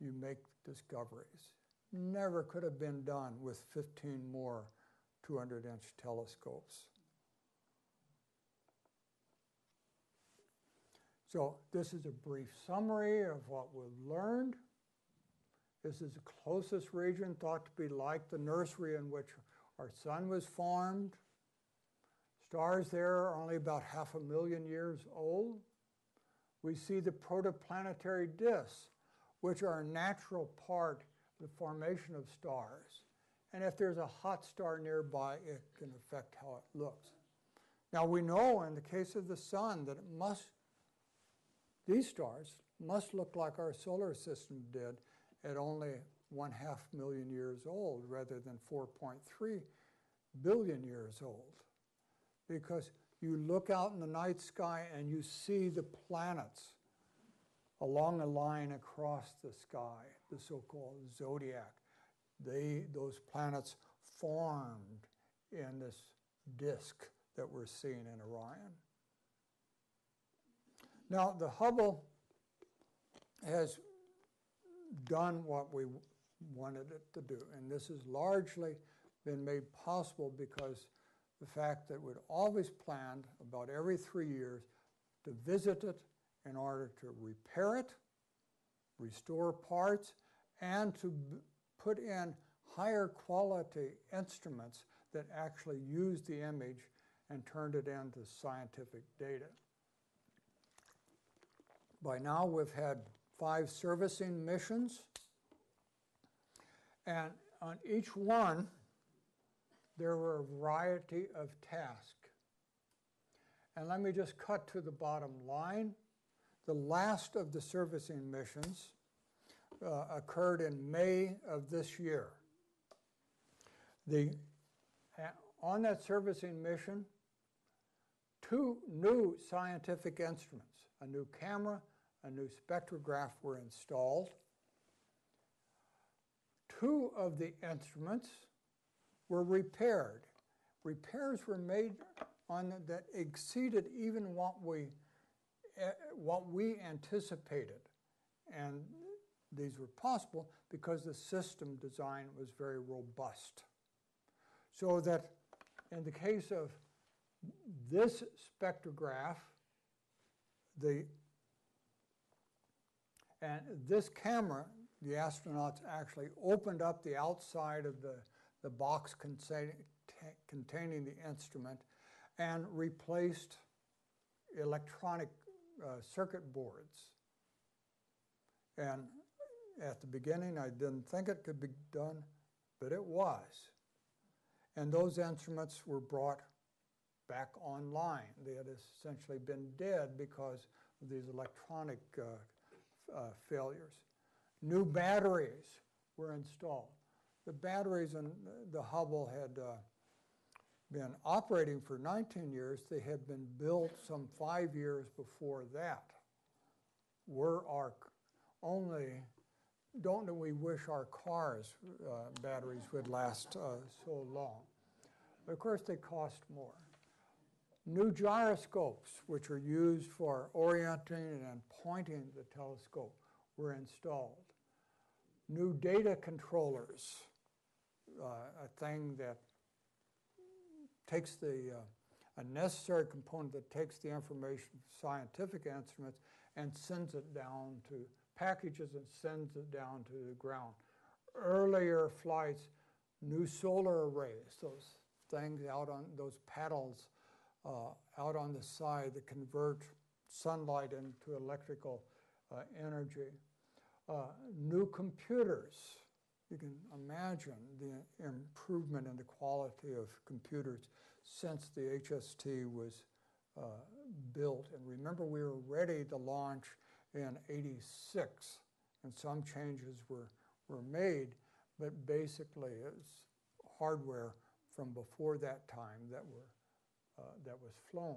you make discoveries. Never could have been done with 15 more 200 inch telescopes. So this is a brief summary of what we've learned. This is the closest region thought to be like the nursery in which our sun was formed. Stars there are only about half a million years old. We see the protoplanetary disks, which are a natural part of the formation of stars. And if there's a hot star nearby, it can affect how it looks. Now we know in the case of the sun that it must these stars must look like our solar system did at only one half million years old rather than 4.3 billion years old. Because you look out in the night sky and you see the planets along a line across the sky, the so-called zodiac. They, those planets formed in this disk that we're seeing in Orion. Now, the Hubble has done what we wanted it to do, and this has largely been made possible because the fact that we'd always planned about every three years to visit it in order to repair it, restore parts, and to put in higher quality instruments that actually used the image and turned it into scientific data. By now, we've had five servicing missions, and on each one, there were a variety of tasks. And let me just cut to the bottom line. The last of the servicing missions uh, occurred in May of this year. The, on that servicing mission, two new scientific instruments, a new camera, a new spectrograph were installed. Two of the instruments were repaired. Repairs were made on that exceeded even what we eh, what we anticipated. And these were possible because the system design was very robust. So that in the case of this spectrograph, the and this camera, the astronauts actually opened up the outside of the, the box containing, containing the instrument and replaced electronic uh, circuit boards. And at the beginning, I didn't think it could be done, but it was. And those instruments were brought back online. They had essentially been dead because of these electronic uh, uh, failures. New batteries were installed. The batteries in the Hubble had uh, been operating for 19 years. They had been built some five years before that. Were our only, don't we wish our cars' uh, batteries would last uh, so long? But of course, they cost more. New gyroscopes, which are used for orienting and pointing the telescope, were installed. New data controllers, uh, a thing that takes the, uh, a necessary component that takes the information from scientific instruments and sends it down to packages and sends it down to the ground. Earlier flights, new solar arrays, those things out on those paddles uh, out on the side that convert sunlight into electrical uh, energy. Uh, new computers. You can imagine the improvement in the quality of computers since the HST was uh, built. And remember, we were ready to launch in 86, and some changes were, were made, but basically it's hardware from before that time that were uh, that was flown.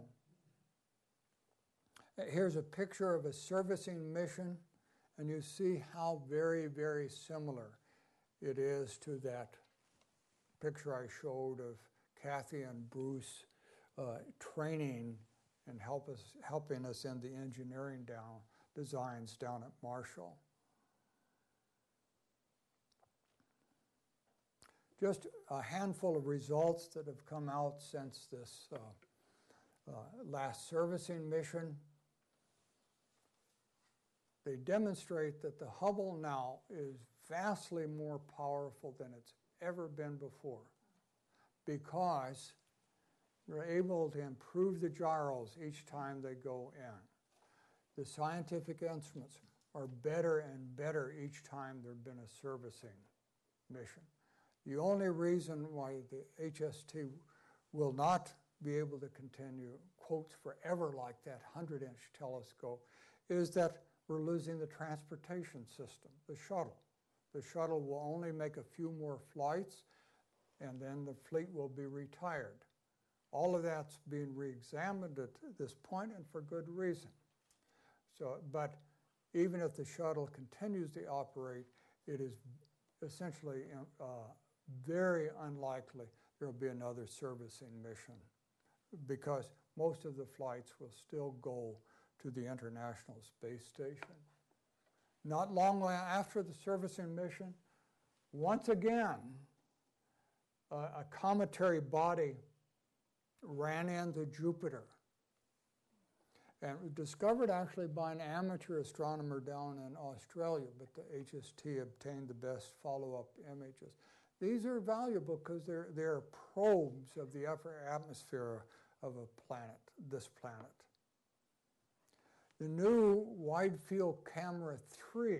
Here's a picture of a servicing mission, and you see how very, very similar it is to that picture I showed of Kathy and Bruce uh, training and help us, helping us in the engineering down, designs down at Marshall. Just a handful of results that have come out since this uh, uh, last servicing mission. They demonstrate that the Hubble now is vastly more powerful than it's ever been before because we're able to improve the gyros each time they go in. The scientific instruments are better and better each time there's been a servicing mission. The only reason why the HST will not be able to continue, quotes, forever like that 100 inch telescope is that we're losing the transportation system, the shuttle. The shuttle will only make a few more flights and then the fleet will be retired. All of that's being re-examined at this point and for good reason. So, but even if the shuttle continues to operate, it is essentially uh, very unlikely there will be another servicing mission because most of the flights will still go to the International Space Station. Not long after the servicing mission, once again, a, a cometary body ran into Jupiter and was discovered actually by an amateur astronomer down in Australia, but the HST obtained the best follow-up images. These are valuable because they're, they're probes of the upper atmosphere of a planet, this planet. The new Wide Field Camera 3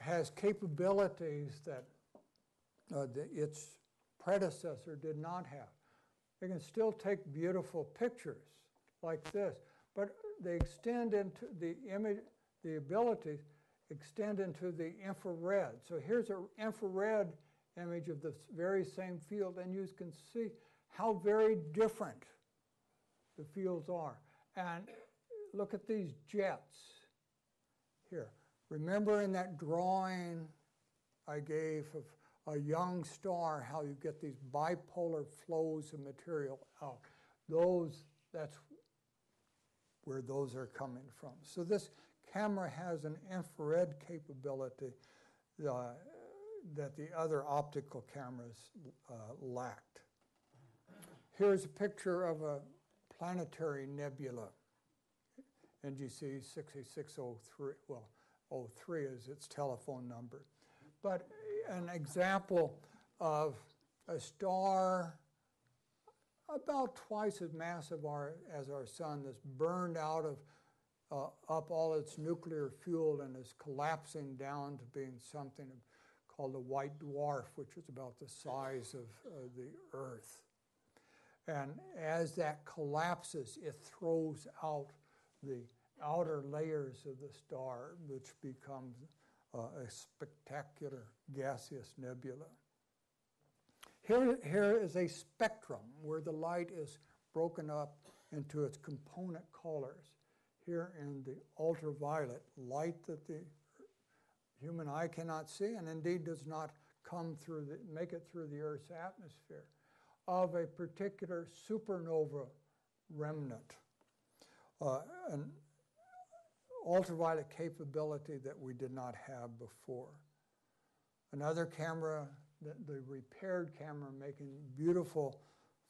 has capabilities that uh, the, its predecessor did not have. They can still take beautiful pictures like this, but they extend into the image, the abilities extend into the infrared. So here's an infrared image of the very same field, and you can see how very different the fields are. And look at these jets here. Remember in that drawing I gave of a young star, how you get these bipolar flows of material out. Those, that's where those are coming from. So this camera has an infrared capability uh, that the other optical cameras uh, lacked. Here's a picture of a planetary nebula, NGC 6603, well, 03 is its telephone number. But an example of a star about twice as massive our, as our sun that's burned out of uh, up all its nuclear fuel and is collapsing down to being something called a white dwarf, which is about the size of uh, the Earth. And as that collapses, it throws out the outer layers of the star, which becomes uh, a spectacular gaseous nebula. Here, here is a spectrum where the light is broken up into its component colors. Here in the ultraviolet, light that the human eye cannot see and indeed does not come through the, make it through the Earth's atmosphere, of a particular supernova remnant. Uh, an ultraviolet capability that we did not have before. Another camera, the, the repaired camera, making beautiful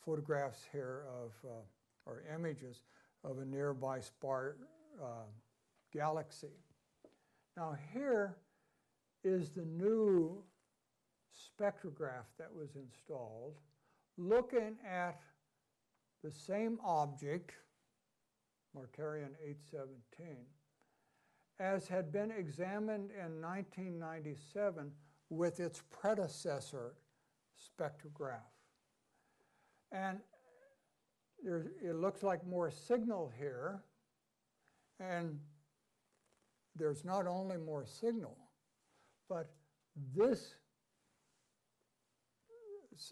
photographs here of, uh, or images of a nearby spar uh, galaxy. Now here is the new spectrograph that was installed looking at the same object, Markarian 817, as had been examined in 1997 with its predecessor spectrograph. And there, it looks like more signal here, and there's not only more signal, but this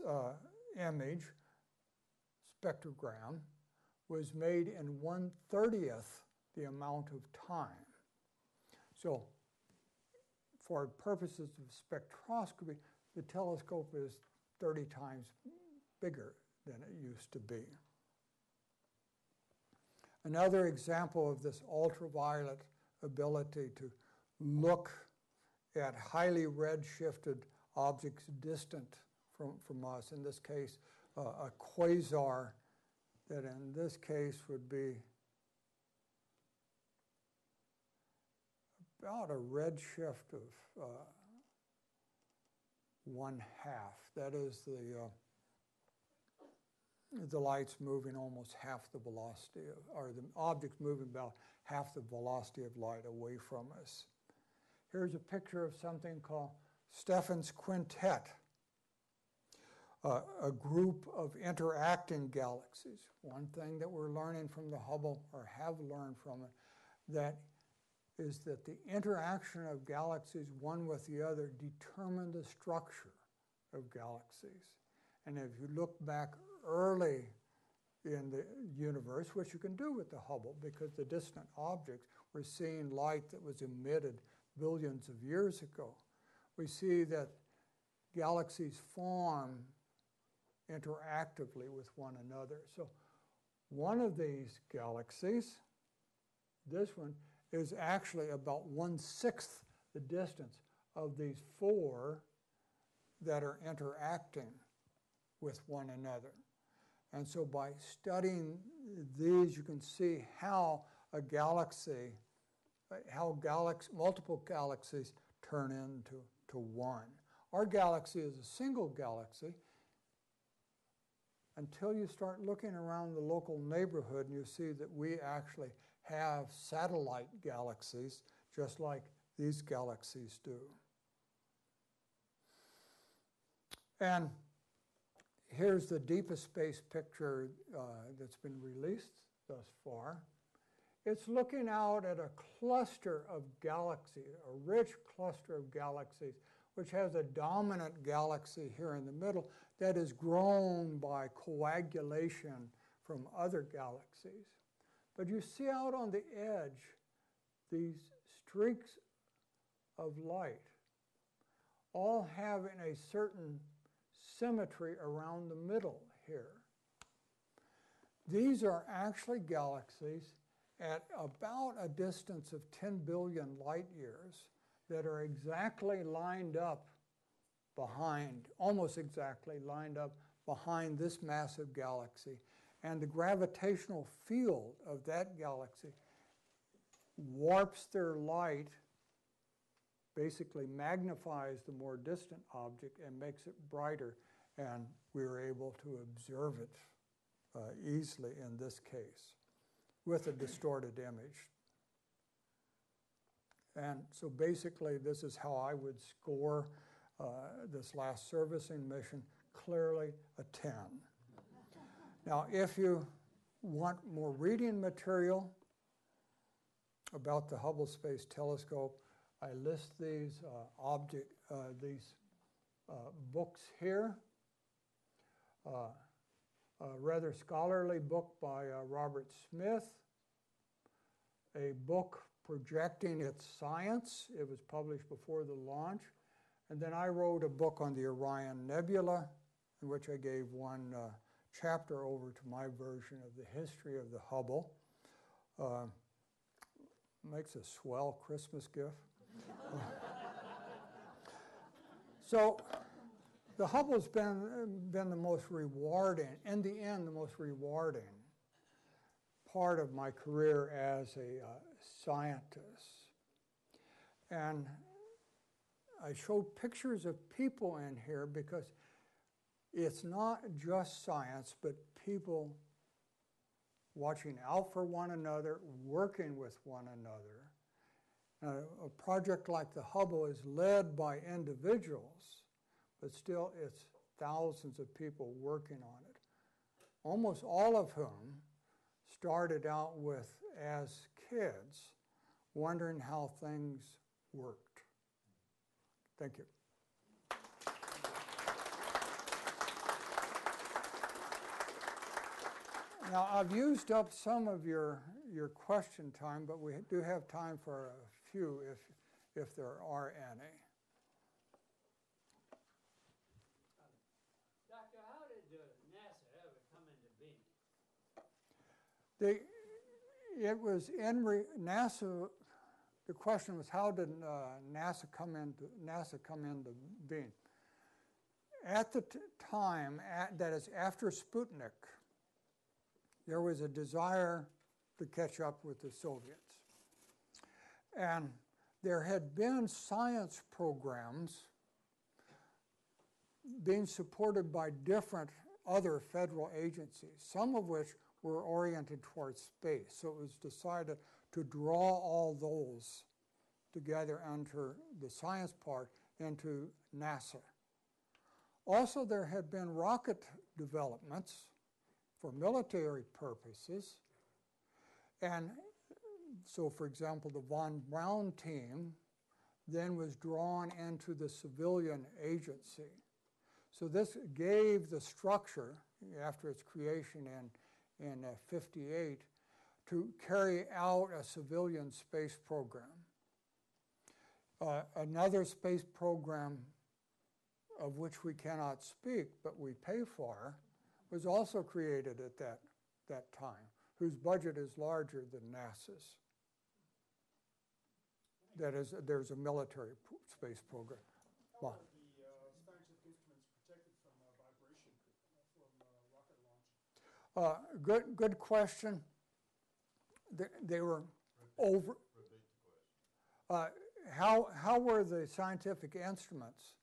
uh, image, spectrogram, was made in 1 30th the amount of time. So for purposes of spectroscopy, the telescope is 30 times bigger than it used to be. Another example of this ultraviolet ability to look at highly redshifted objects distant from, from us, in this case, uh, a quasar that in this case would be about a redshift of uh, one half. That is the uh, the light's moving almost half the velocity of, or the object's moving about half the velocity of light away from us. Here's a picture of something called Stephan's Quintet, a group of interacting galaxies. One thing that we're learning from the Hubble, or have learned from it, that is that the interaction of galaxies one with the other determine the structure of galaxies. And if you look back early in the universe, which you can do with the Hubble because the distant objects were seeing light that was emitted billions of years ago, we see that galaxies form interactively with one another. So one of these galaxies, this one, is actually about one sixth the distance of these four that are interacting with one another. And so by studying these, you can see how a galaxy, how galax, multiple galaxies turn into to one. Our galaxy is a single galaxy until you start looking around the local neighborhood and you see that we actually have satellite galaxies just like these galaxies do. And here's the deepest space picture uh, that's been released thus far. It's looking out at a cluster of galaxies, a rich cluster of galaxies, which has a dominant galaxy here in the middle that is grown by coagulation from other galaxies. But you see out on the edge these streaks of light, all having a certain symmetry around the middle here. These are actually galaxies at about a distance of 10 billion light years that are exactly lined up behind, almost exactly lined up behind this massive galaxy. And the gravitational field of that galaxy warps their light, basically magnifies the more distant object and makes it brighter. And we were able to observe it uh, easily in this case with a distorted image. And so basically, this is how I would score uh, this last servicing mission clearly a 10. Now, if you want more reading material about the Hubble Space Telescope, I list these uh, object, uh, these uh, books here. Uh, a rather scholarly book by uh, Robert Smith, a book projecting its science. It was published before the launch. And then I wrote a book on the Orion Nebula, in which I gave one uh, chapter over to my version of the history of the Hubble. Uh, makes a swell Christmas gift. <laughs> so the Hubble's been, been the most rewarding, in the end, the most rewarding part of my career as a uh, scientist. And I showed pictures of people in here because it's not just science, but people watching out for one another, working with one another. Now, a project like the Hubble is led by individuals, but still it's thousands of people working on it, almost all of whom started out with as kids, wondering how things worked. Thank you. Now, I've used up some of your, your question time, but we do have time for a few if, if there are any. Doctor, how did uh, NASA ever come into being? The, it was in re, NASA. The question was, how did uh, NASA come into NASA come into being? At the time, at, that is after Sputnik, there was a desire to catch up with the Soviets. And there had been science programs being supported by different other federal agencies, some of which were oriented towards space. So it was decided to draw all those together under the science part into NASA. Also, there had been rocket developments for military purposes. And so, for example, the von Braun team then was drawn into the civilian agency. So this gave the structure after its creation in, in uh, 58 to carry out a civilian space program. Uh, another space program of which we cannot speak, but we pay for, was also created at that, that time, whose budget is larger than NASA's. That is, there's a military space program are the uh, scientific instruments protected from uh, vibration from uh, rocket launch? Uh, good, good question. They, they were over. Uh, how, how were the scientific instruments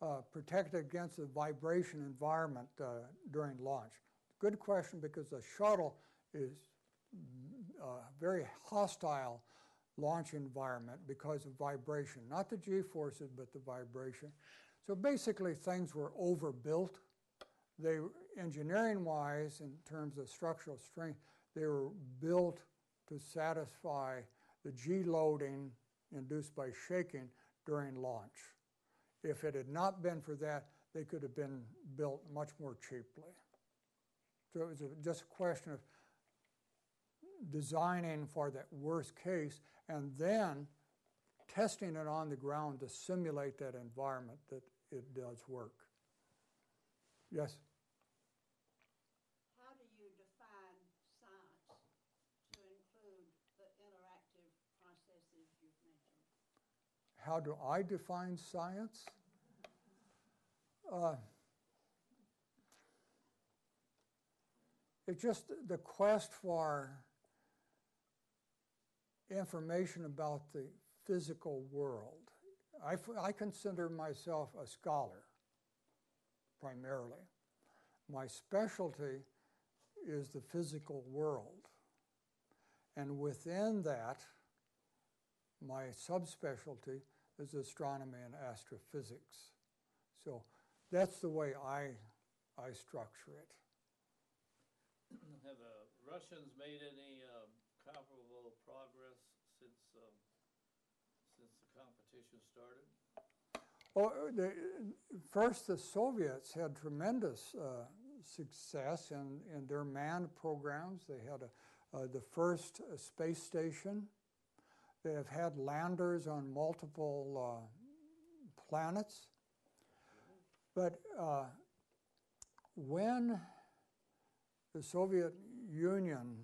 uh, protected against the vibration environment uh, during launch? Good question because the shuttle is a very hostile launch environment because of vibration, not the g forces, but the vibration. So basically, things were overbuilt they, engineering wise, in terms of structural strength, they were built to satisfy the G loading induced by shaking during launch. If it had not been for that, they could have been built much more cheaply. So it was a, just a question of designing for that worst case and then testing it on the ground to simulate that environment that it does work. Yes? How do you define science to include the interactive processes you've mentioned? How do I define science? Uh, it's just the quest for information about the physical world. I, f- I consider myself a scholar primarily. My specialty is the physical world. And within that, my subspecialty is astronomy and astrophysics. So that's the way I, I structure it. Have the Russians made any um, comparable progress since, um, since the competition started? Well, the, first, the Soviets had tremendous uh, success in, in their manned programs. They had a, uh, the first uh, space station. They have had landers on multiple uh, planets. But uh, when the Soviet Union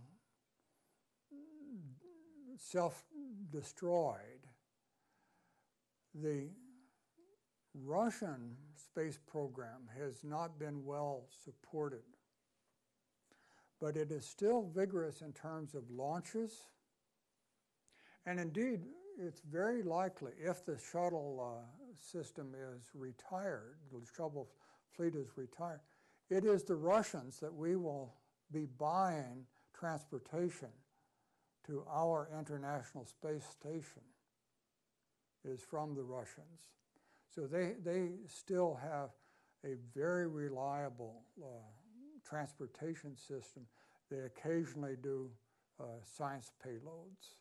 self destroyed, the Russian space program has not been well supported, but it is still vigorous in terms of launches. And indeed, it's very likely if the shuttle uh, system is retired, the shuttle fleet is retired, it is the Russians that we will be buying transportation to our International Space Station is from the Russians. So they, they still have a very reliable uh, transportation system. They occasionally do uh, science payloads.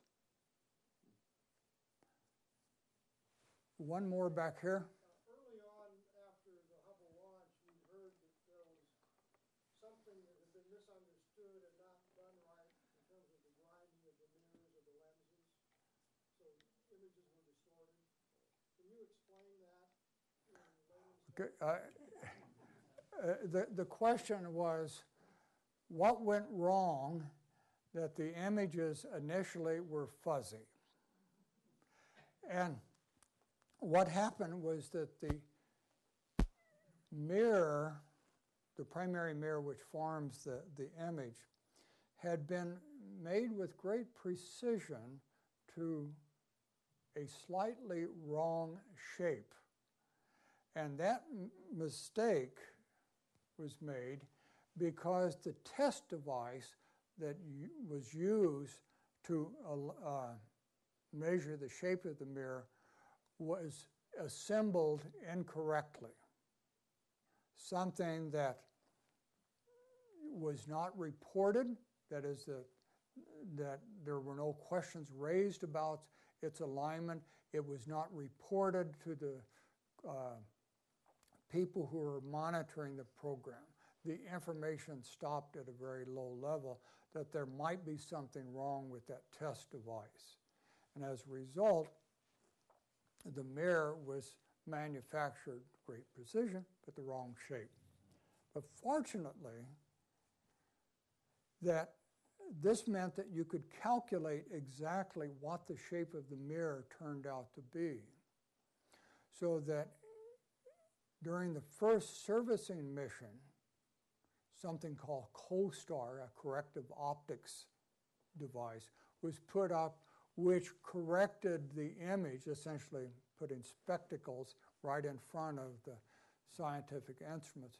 One more back here. Uh, Early on, after the Hubble launch, we heard that there was something that had been misunderstood and not done right in terms of the grinding of the mirrors or the lenses. So images were distorted. Can you explain that in layman's terms? Okay, uh, uh, the, the question was what went wrong that the images initially were fuzzy? And what happened was that the mirror, the primary mirror which forms the, the image, had been made with great precision to a slightly wrong shape. And that mistake was made because the test device that was used to uh, measure the shape of the mirror was assembled incorrectly. Something that was not reported, that is, the, that there were no questions raised about its alignment. It was not reported to the uh, people who were monitoring the program. The information stopped at a very low level that there might be something wrong with that test device. And as a result, the mirror was manufactured great precision, but the wrong shape. But fortunately, that this meant that you could calculate exactly what the shape of the mirror turned out to be. So that during the first servicing mission, something called COSTAR, a corrective optics device, was put up which corrected the image, essentially putting spectacles right in front of the scientific instruments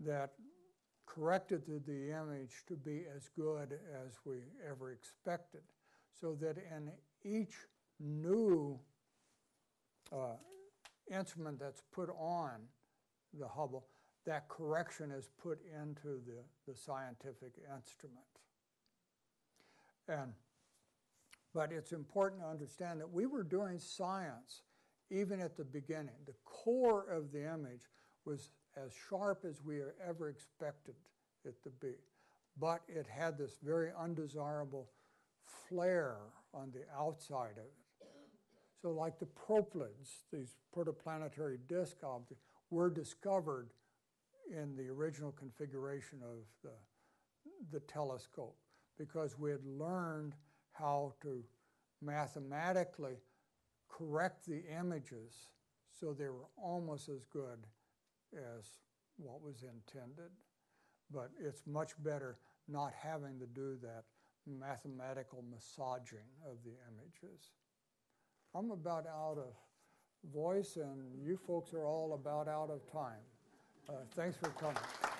that corrected the, image to be as good as we ever expected. So that in each new uh, instrument that's put on the Hubble, that correction is put into the, the scientific instrument. And, but it's important to understand that we were doing science even at the beginning. The core of the image was as sharp as we ever expected it to be. But it had this very undesirable flare on the outside of it. So, like the proplyds, these protoplanetary disk objects, were discovered in the original configuration of the, the telescope because we had learned how to mathematically correct the images so they were almost as good as what was intended. But it's much better not having to do that mathematical massaging of the images. I'm about out of voice, and you folks are all about out of time. Uh, thanks for coming.